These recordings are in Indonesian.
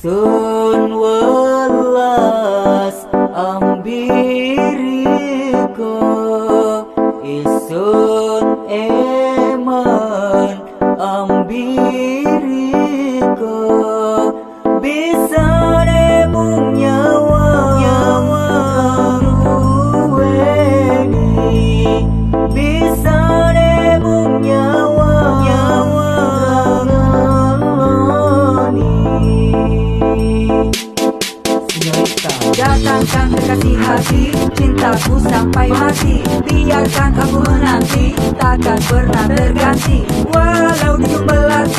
Sun welas ambiriku Isun eh hati Cintaku sampai mati. Biarkan aku menanti Takkan pernah terganti. Walau di melati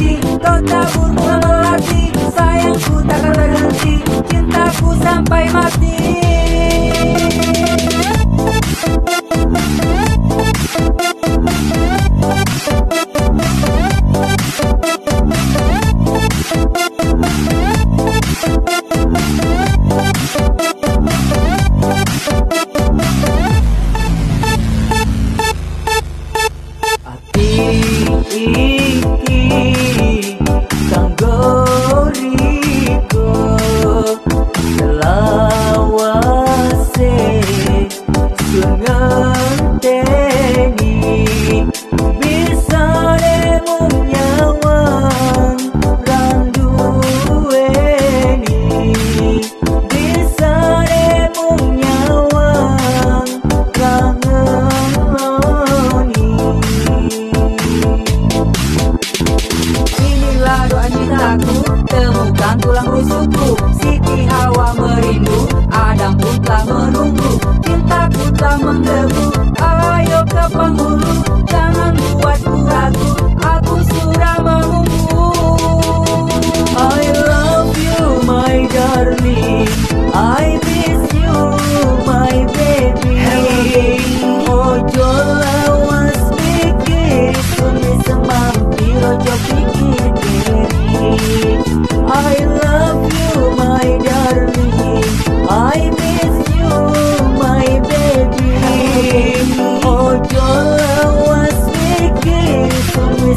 Rusukku Siti Hawa merindu Adam pun telah menunggu Cintaku telah menggebu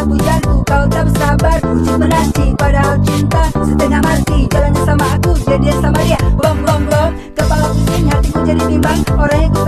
Aku jago, kau tak bersabar. Cuma menanti, padahal cinta. Setengah mati, jalannya sama aku Jadi sama dia. Bom, bom, bom. Kepala pusing, hatiku jadi bimbang. Orang yang ku